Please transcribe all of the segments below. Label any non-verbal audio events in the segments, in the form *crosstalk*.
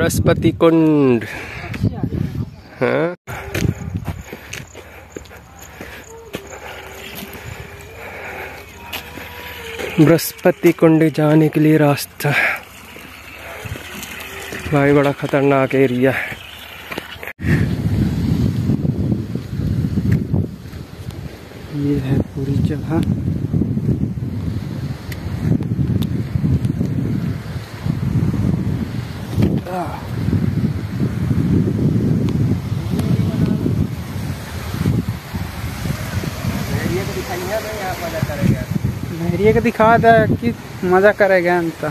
बृहस्पति कुंड हाँ बृहस्पति कुंड जाने के लिए रास्ता भाई, बड़ा खतरनाक एरिया है। ये है पूरी जगह। लहरिया के दिखा था कि मज़ा करेगा अंत।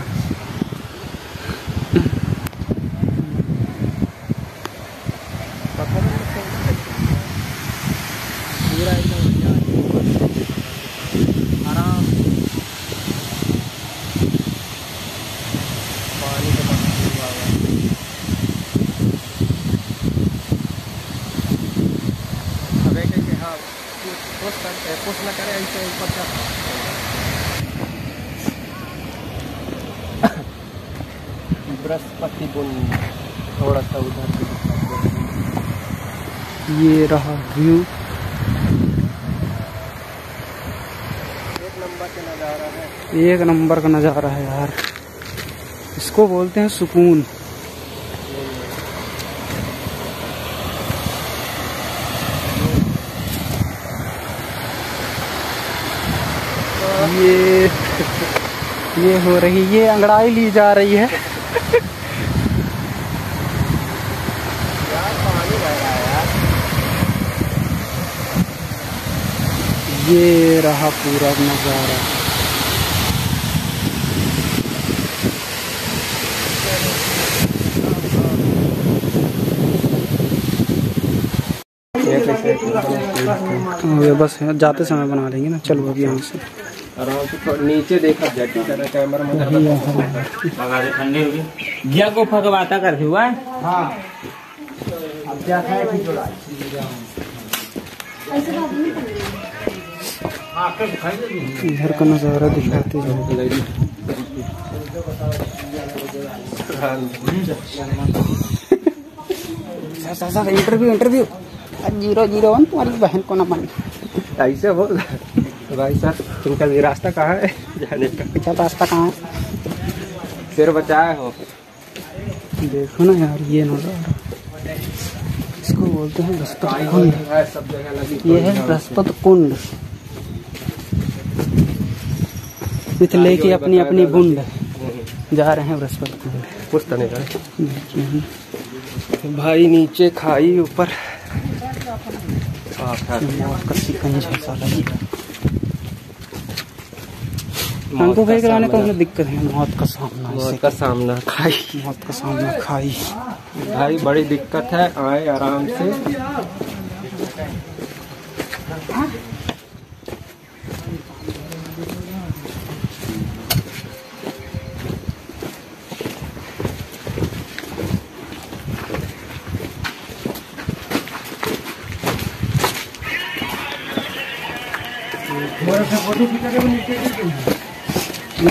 आराम पानी का पानी हुआ हुआ अबे के के हाँ पोस्ट करते पोस्ट ना करे ऐसे ऊपर का बृहस्पति बुन थोड़ा सा उधर। ये रहा व्यू एक नंबर के नज़ारा है। एक नंबर का नज़ारा है यार। इसको बोलते हैं सुकून। ये ये हो रही ये अंगड़ाई ली जा रही है यार पानी बह रहा है यार ये रहा पूरा नज़ारा। ये कैसे तो बस जाते समय बना लेंगे ना चलो अभी यहाँ से। नीचे देखा कैमरा में वही यहाँ है। ठंडी होगी। जिया इधर का नज़ारा दिखाते जाओ interview interview zero zero one तुम्हारी बहन को ना मानी। ऐसे बोल। भाई साहब तुमका रास्ता कहाँ है? जाने का। अच्छा रास्ता कहाँ है? सिर बचाए हो। देखो ना यार ये नज़ारा। इसको बोलते हैं कुंड सब जगह लगी ये है बृहस्पति कुंड मिथिले की अपनी अपनी बुंड जा रहे हैं बृहस्पति। कुछ तो है भाई नीचे खाई ऊपर। है हमको कहीं कराने का मतलब दिक्कत है मौत का सामना मौत का सामना खाई। मौत का सामना खाई। भाई बड़ी दिक्कत है आए आराम से।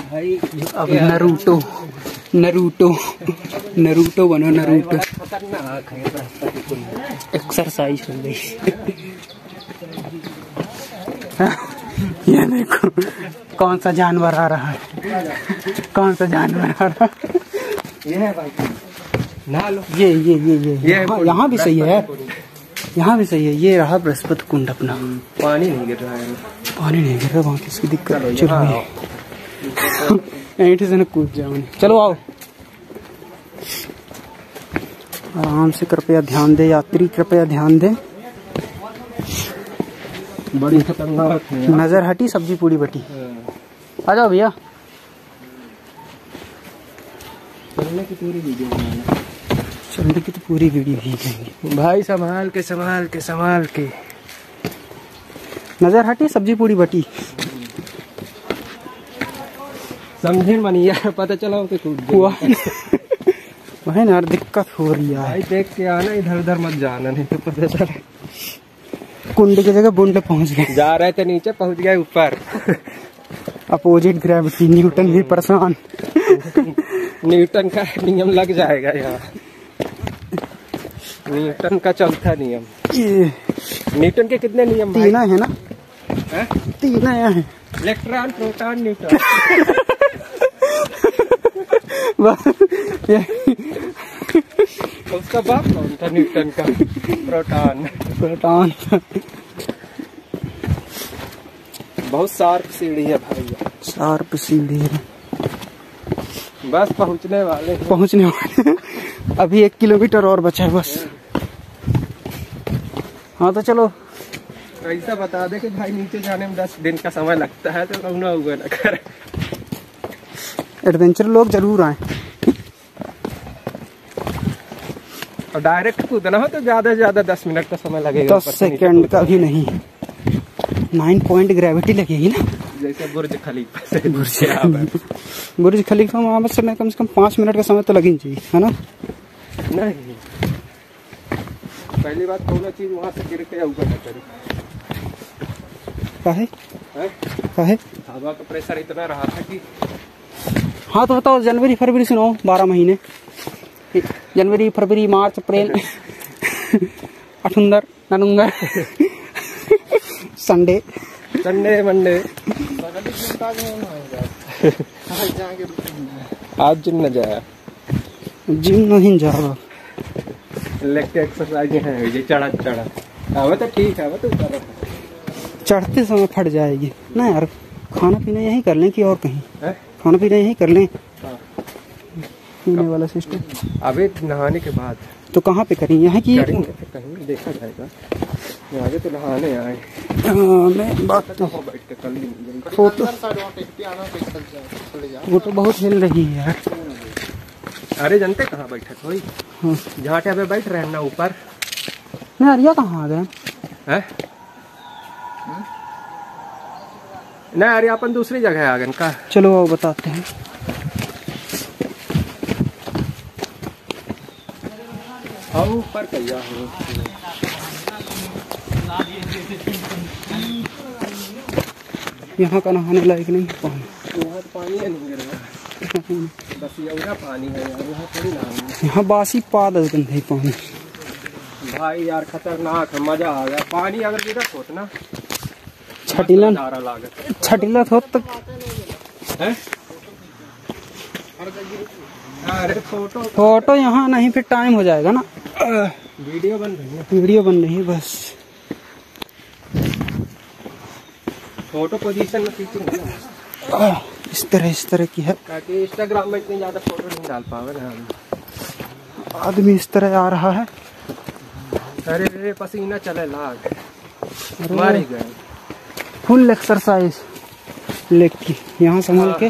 भाई अब नरूटो नरूटो नरूटो बनो नरूटो। है एक्सरसाइज हो गई ये देखो कौन सा जानवर आ रहा है? कौन सा जानवर आ रहा है? ये है भाई ये ये ये। ये ये यहाँ- यहाँ भी सही है। यहाँ भी सही है। ये रहा बृहस्पति कुंड अपना। पानी नहीं गिर रहा है। पानी नहीं गिर रहा वहाँ किसकी दिक्कत चलो यहाँ *laughs* से न कूद जाओ चलो आओ। आराम से कृपया ध्यान दे यात्री कृपया ध्यान दे। बड़ी खतरनाक नज़र हटी सब्ज़ी पूरी बटी। आ जाओ भैया। चलने की पूरी वीडियो चलने की तो पूरी वीडियो ही कहेंगे भाई संभाल के संभाल के संभाल के। नज़र हटी सब्ज़ी पूरी बटी। समझे मनी यार पता चला कि हुआ। वही ना यार दिक्कत हो रही है। भाई देख के आना इधर उधर मत जाना नहीं तो पता चला। कुंड की जगह बुंड पहुँच गए। जा रहे थे नीचे पहुँच गए ऊपर। अपोजिट ग्रेविटी न्यूटन भी परेशान। न्यूटन का नियम लग जाएगा यहाँ। न्यूटन का चौथा नियम। न्यूटन के कितने नियम भाई? तीन है ना? हैं? तीन है इलेक्ट्रॉन प्रोटॉन ये उसका बाप कौन था न्यूटन का? प्रोटॉन प्रोटॉन बहुत शार्प सीढ़ी है भैया शार्प सीढ़ी है। बस पहुँचने वाले पहुँचने वाले अभी एक किलोमीटर और बचा है बस। हाँ तो चलो। ऐसा बता दे कि भाई नीचे जाने में दस दिन का समय लगता है तो रौना हुआ ना कर एडवेंचर लोग ज़रूर आए। और डायरेक्ट कूदना हो तो ज़्यादा से ज़्यादा दस मिनट का समय लगेगा दस सेकंड का भी नहीं। नाइन पॉइंट ग्रेविटी लगेगी ना। जैसे बुर्ज खलीफा से बुर्ज *laughs* बुर्ज खलीफा वहाँ से मैं कम से कम पाँच मिनट का समय तो लगे चाहिए है ना? नहीं। पहली बात कोनो चीज़ वहाँ से गिर के ऊपर न करी काहे काहे हवा का प्रेशर इतना रहा था कि हाँ तो बताओ जनवरी फरवरी सुनाओ बारह महीने। जनवरी फरवरी मार्च अप्रैल। *laughs* अठुंदर ननुंगर। संडे। Sunday Monday. आज जिम न जाया। जिम नहीं जा रहा। लेग के एक्सरसाइज है ये चढ़ा चढ़ा। आवे तो ठीक है वो तो उतर चढ़ते समय फट जाएगी। ना यार खाना पीना यही कर लें कि और कहीं? है? खाना पीना यहीं कर लें। हाँ। पीने वाला सिस्टम अबे नहाने के बाद। तो कहाँ पे करें? यहाँ की कहीं देखा जाएगा। आगे तो नहाने आए। मैं बात तो जाएँगे। फ़ोटो वो तो बहुत हिल रही है यार। अरे जानते कहाँ बैठे कोई हाँ। जहाँ पे बैठ रहे हैं ना ऊपर। ना यार ये कहाँ आ गए? नहीं अरे अपन दूसरी जगह आ गए का? चलो आओ बताते हैं। हाँ ऊपर कैया यहाँ का नहाने लायक नहीं है पानी। वहाँ तो पानी है नहीं गिर पानी है यार थोड़ी नहानी यहाँ बासी पाद गंदे पानी। भाई यार खतरनाक है मज़ा आ गया। पानी अगर गिरत होत ना छटिलन नज़ारा लागत छटिला हो? तक फ़ोटो फ़ोटो यहाँ नहीं फिर टाइम हो जाएगा ना। वीडियो बन रही है। वीडियो बन रही है बस। फ़ोटो पोजीशन में खींचूँगा। इस तरह इस तरह की है। ताकि इंस्टाग्राम में इतनी ज़्यादा फ़ोटो नहीं डाल पावे ना आदमी इस तरह आ रहा है। अरे पसीना चले लाग। मर गए। फुल एक्सरसाइज लेग की। यहाँ संभाल के।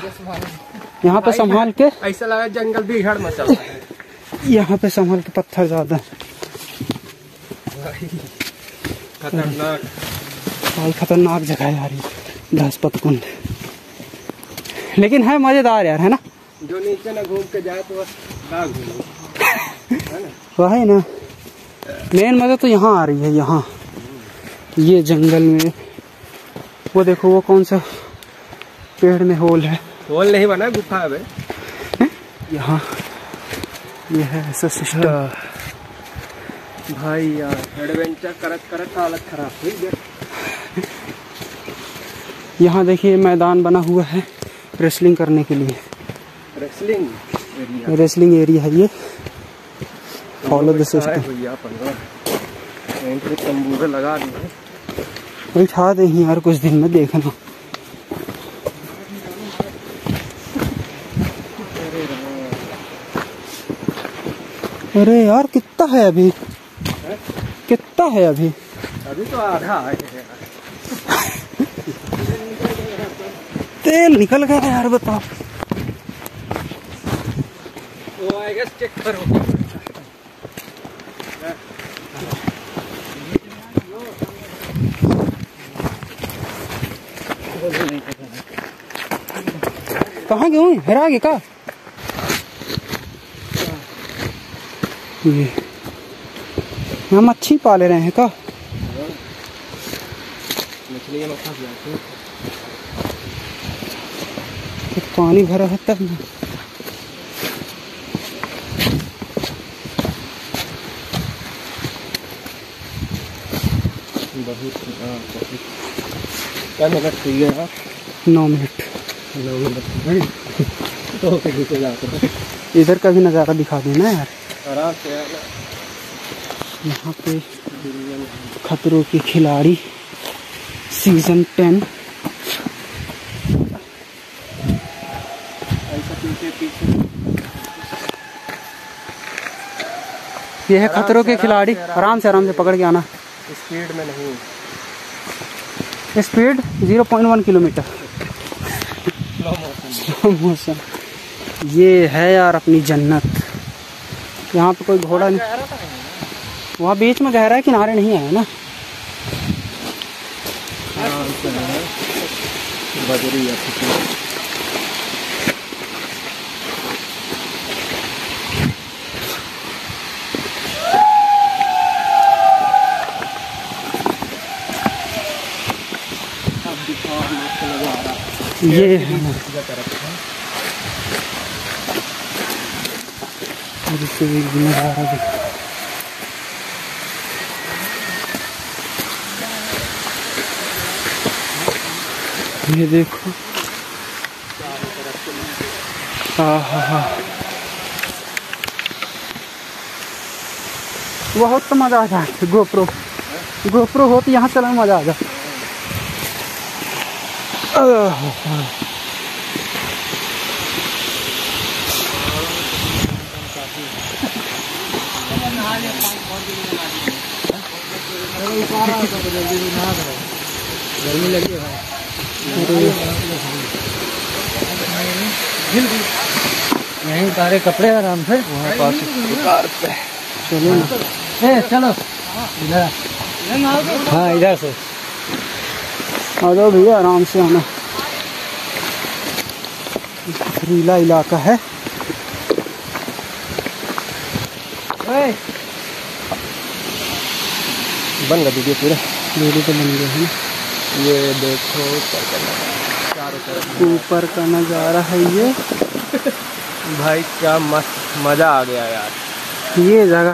यहाँ पे संभाल के। ऐसा लगा जंगल भी झड़ मचा यहाँ पे संभाल के पत्थर ज़्यादा। खतरनाक। खतरनाक जगह है यार बृहस्पति कुंड। लेकिन है मज़ेदार यार है ना? जो नीचे ना घूम के जाए तो वह है ना। मेन मज़ा तो यहाँ आ रही है यहाँ। ये जंगल में वो देखो वो कौन सा पेड़ में होल है। होल नहीं बना गुफा है यहाँ। ये है ऐसा सिस्टम। भाई यार एडवेंचर करत करत हालत खराब हुई यहाँ देखिए मैदान बना हुआ है रेसलिंग करने के लिए। रेसलिंग एरिया रेसलिंग एरिया है ये। फॉलो द सिस्टम लगा दिए। बैठा दे यार कुछ दिन में देखना अरे यार कितना है अभी? कितना है अभी? अभी तो आधा है। तेल निकल गया यार बताओ। चेक करो। कहाँ गए हरा गए का ये यहाँ मच्छी पाले रहे हैं का तो पानी भरा है तब बहुत हाँ, बहुत। क्या मिनट हुई है यार। नौ मिनट। नौ मिनट *laughs* तो जाते इधर का भी नज़ारा दिखा देना यार। आराम से यहाँ पे खतरों के खिलाड़ी सीज़न टेन ये है खतरों के खिलाड़ी। आराम से आराम से पकड़ के आना। स्पीड में नहीं। Speed 0.1 kilometre. Slow motion. ये है यार अपनी जन्नत। यहाँ पे कोई घोड़ा नहीं। वहाँ बीच में गहरा है, किनारे नहीं आया ना? से बजरी है कितनी अब दिखाओ मस्त ये है। ये देखो। हाँ हाँ हाँ बहुत तो मज़ा आ जाए। गोप्रो। गोप्रो हो तो यहाँ चलने मज़ा आ जाए। गर्मी लगी है यहीं उतारे कपड़े आराम से वहाँ पास चलो चलो इधर हाँ इधर से। आ जाओ भैया आराम से आना पथरीला इलाका है। बन गया वीडियो पूरा। वीडियो तो बन गया है ये देखो ऊपर का नज़ारा। चारों तरफ़ ऊपर का नज़ारा है ये। भाई क्या मस्त मज़ा आ गया यार। ये जगह।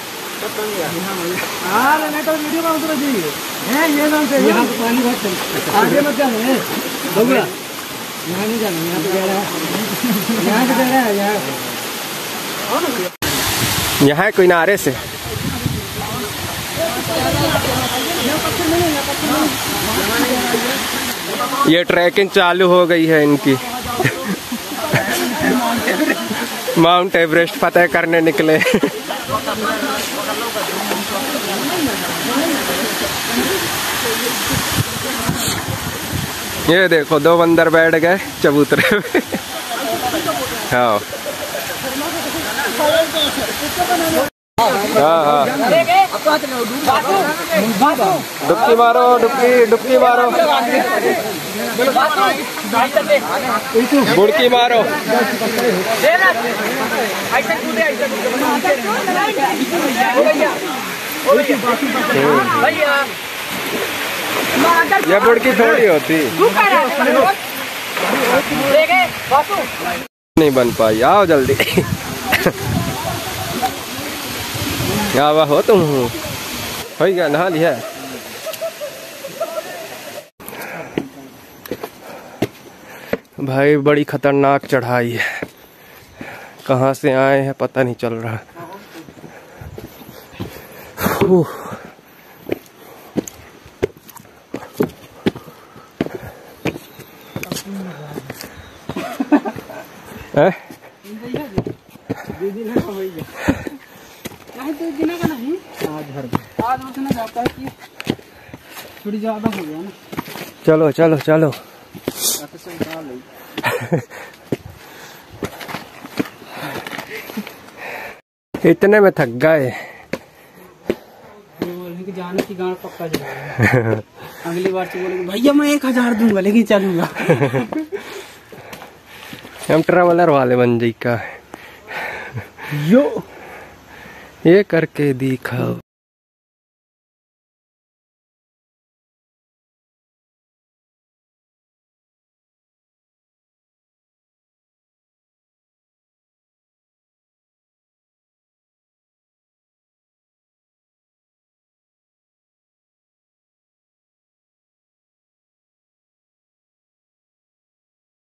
नहीं तो वीडियो है ये नाम से यहाँ पे चल आगे मत है बगुला यहाँ नहीं जाना यहाँ पे है यहाँ पे है यहाँ से। ये ट्रैकिंग चालू हो गई है इनकी। *laughs* माउंट एवरेस्ट फतेह करने निकले। *laughs* ये देखो दो बंदर बैठ गए चबूतरे पे हाँ। हाँ हाँ। डुबकी मारो डुबकी डुबकी मारो। बुड़की मारो। ये बुड़की थोड़ी होती। नहीं बन पाई। आओ जल्दी। आवा हो तुम? हो गया नहा लिया भाई बड़ी खतरनाक चढ़ाई है। कहाँ से आए हैं पता नहीं चल रहा उह। हैं? नहीं तो दिन का नहीं आज भर आज उतना जाता है कि थोड़ी ज़्यादा हो गया ना चलो चलो चलो। इतने में थक गए। जाने की गांड पक्का अगली बार से बोलेंगे भैया मैं एक हज़ार दूँगा लेकिन चलूँगा। *laughs* हम ट्रैवलर वाले बन जाए का यो। ये करके दिखाओ।